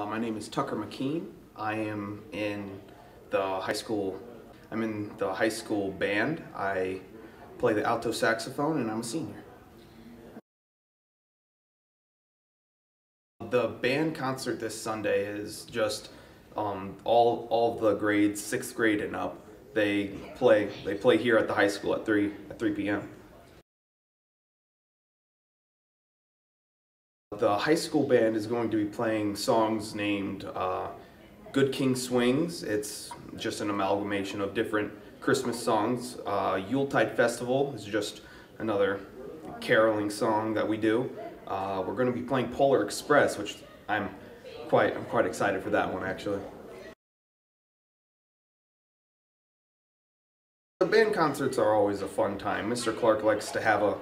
Uh, my name is Tucker McKean. I am in the high school. I'm in the high school band. I play the alto saxophone, and I'm a senior. The band concert this Sunday is just um, all all the grades, sixth grade and up. They play they play here at the high school at three at three p.m. The high school band is going to be playing songs named uh, Good King Swings. It's just an amalgamation of different Christmas songs. Uh, Yuletide Festival is just another caroling song that we do. Uh, we're going to be playing Polar Express, which I'm quite I'm quite excited for that one actually. The band concerts are always a fun time. Mr. Clark likes to have a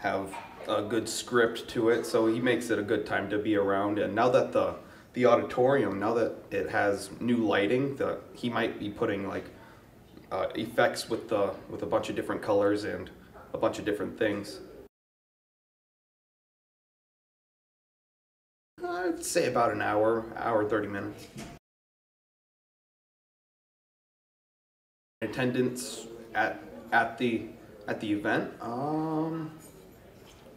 have a good script to it, so he makes it a good time to be around. And now that the the auditorium, now that it has new lighting, the he might be putting like uh, effects with the with a bunch of different colors and a bunch of different things. I'd say about an hour, hour thirty minutes. Attendance at at the at the event. Um,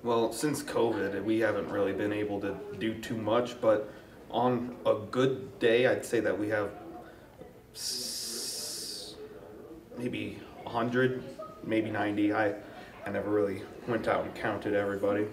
well, since COVID, we haven't really been able to do too much, but on a good day, I'd say that we have maybe 100, maybe 90. I, I never really went out and counted everybody.